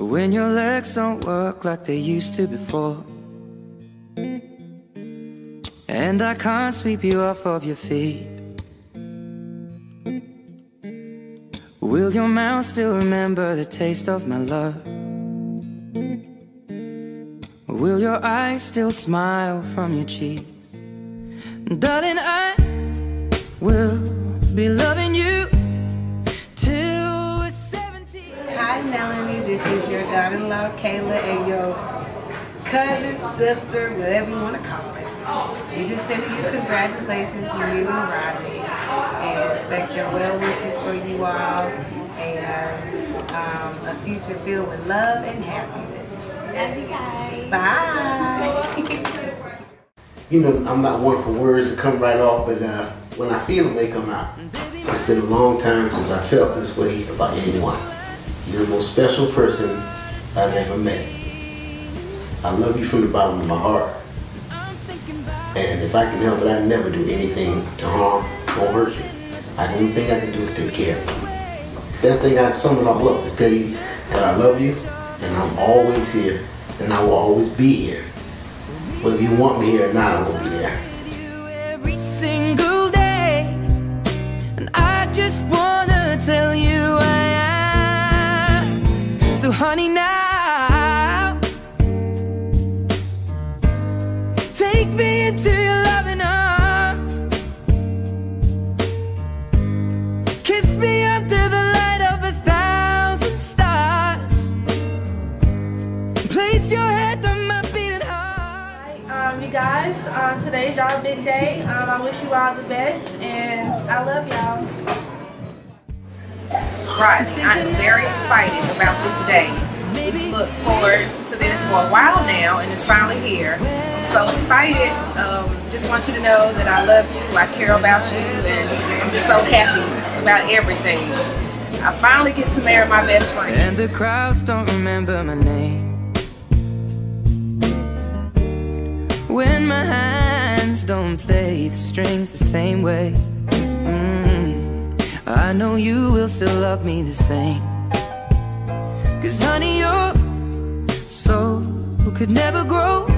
When your legs don't work like they used to before. And I can't sweep you off of your feet. Will your mouth still remember the taste of my love? Will your eyes still smile from your cheeks? Darling, I will be loving you Hi, Meloney. This is your daughter-in-law, Kayla, and your cousin, sister, whatever you want to call it. We just sending you congratulations, you and Rodney, and expect your well wishes for you all, and um, a future filled with love and happiness. Love you guys. Bye. you know, I'm not one for words to come right off, but uh, when I feel them, they come out. It's been a long time since I felt this way about anyone. You're the most special person I've ever met. I love you from the bottom of my heart. And if I can help it, I never do anything to harm or hurt you. The only thing I can do is take care of you. Best thing I'd sum it all up is tell you that I love you and I'm always here and I will always be here. Whether you want me here or not, I'm gonna be there. Honey, now take me into your loving arms. Kiss me under the light of a thousand stars. Place your head on my beating heart. Um, you guys, um, today's y'all big day. Um, I wish you all the best, and I love y'all. Rodney, I am very excited about this day. We look forward to this for a while now, and it's finally here. I'm so excited. Um, just want you to know that I love you, I care about you, and I'm just so happy about everything. I finally get to marry my best friend. And the crowds don't remember my name When my hands don't play the strings the same way I know you will still love me the same. Cause honey, your soul could never grow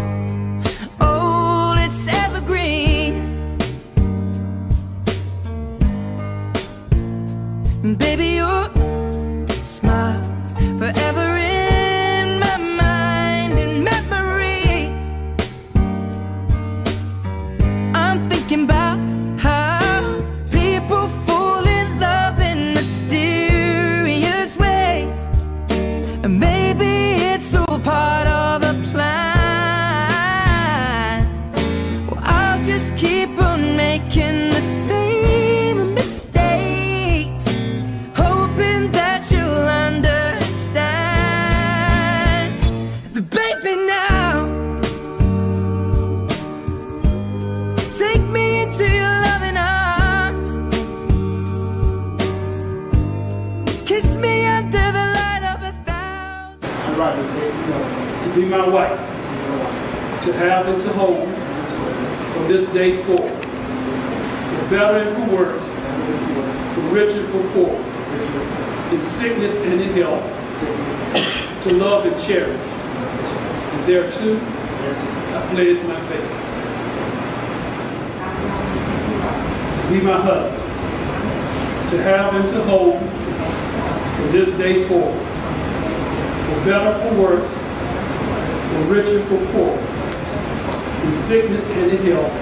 to be my wife, to have and to hold from this day forward, for better and for worse, for rich and for poor, in sickness and in health, to love and cherish. And thereto, I pledge my faith. To be my husband, to have and to hold from this day forward, for better, for worse, for richer, for poor, in sickness and in health,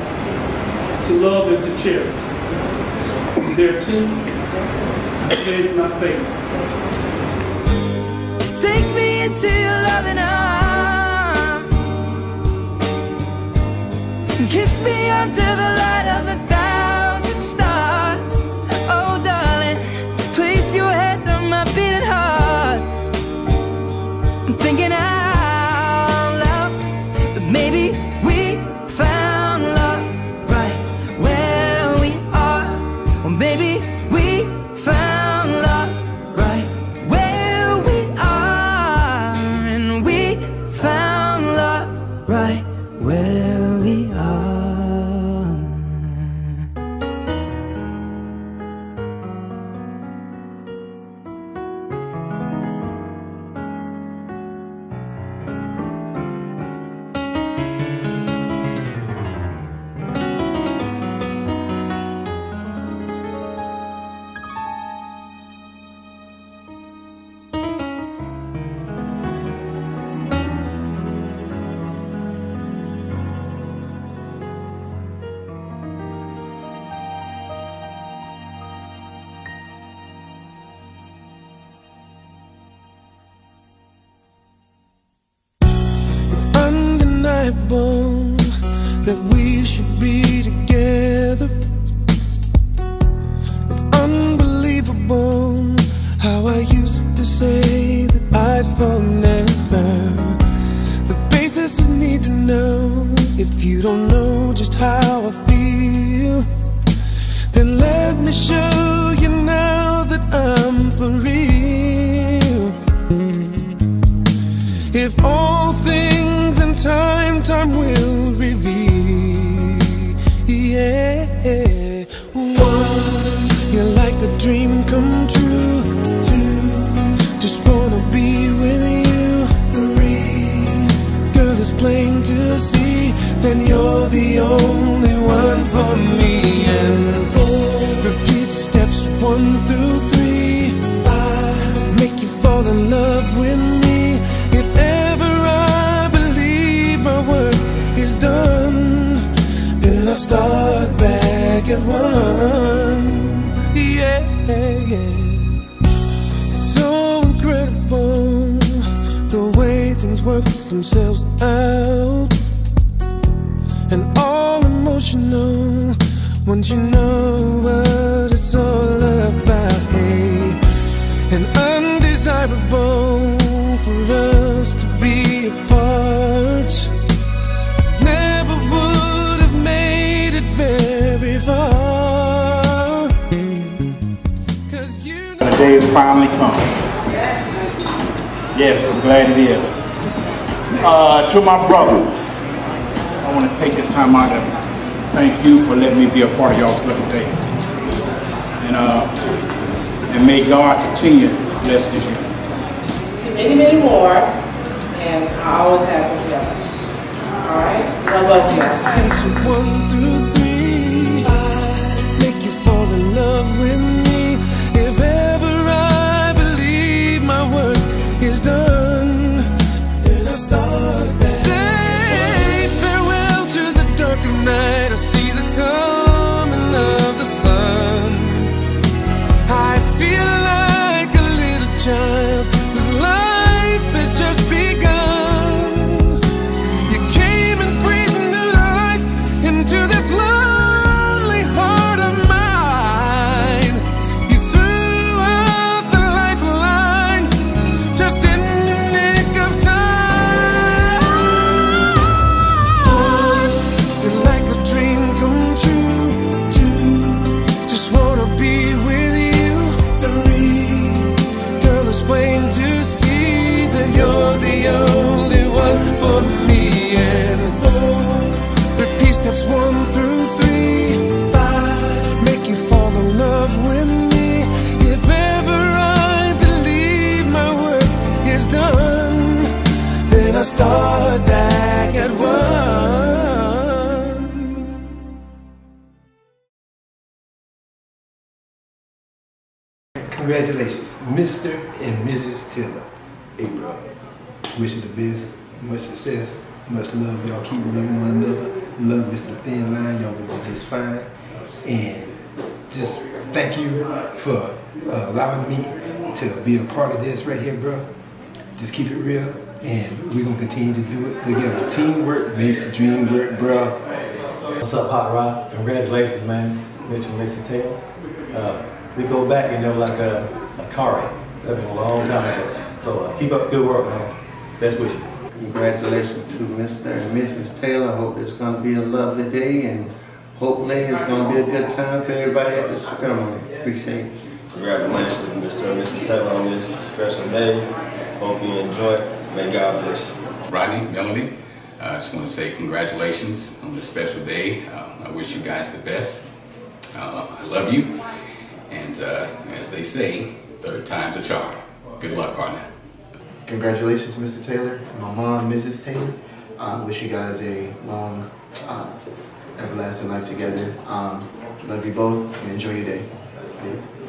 to love and to cherish. I my faith. Take me into your loving arms. Kiss me under the light of a that we should be together. It's unbelievable how I used to say that I'd fall never. The basis is need to know if you don't know just how I feel. Then let me show you now that I'm for real. If all time, will reveal. Yeah. One, you're like a dream come true. Two, just wanna be with you. Three, girl, it's plain to see that you're the only one for me. Day has finally come. Yes, I'm glad it is. Uh, to my brother, I want to take this time out to thank you for letting me be a part of y'all's special day. And, uh, and may God continue to bless this year. many, many more, and I always have you together. All right? I love you. Congratulations, Mr. and Mrs. Taylor. Hey, bro. Wish you the best, much success, much love. Y'all keep loving one another. Love is the thin line. Y'all will be just fine. And just thank you for uh, allowing me to be a part of this right here, bro. Just keep it real, and we're gonna continue to do it together. Teamwork makes the dream work, bro. What's up, Hot Rod? Congratulations, man, Mitchell Missy Taylor. Uh, we go back and they were like a, a Atari. That been a long time ago. So uh, keep up the good work, man. Best wishes. Congratulations to Mr. and Mrs. Taylor. Hope it's going to be a lovely day and hopefully it's going to be a good time for everybody at this ceremony. Appreciate it. Congratulations, Mr. and Mrs. Taylor, on this special day. Hope you enjoy it. May God bless you. Rodney, Meloney, uh, I just want to say congratulations on this special day. Uh, I wish you guys the best. Uh, I love you. And uh, as they say, third time's a charm. Good luck, partner. Congratulations, Mr. Taylor, and my mom, Mrs. Taylor. I wish you guys a long, uh, everlasting life together. Um, love you both and enjoy your day. Peace.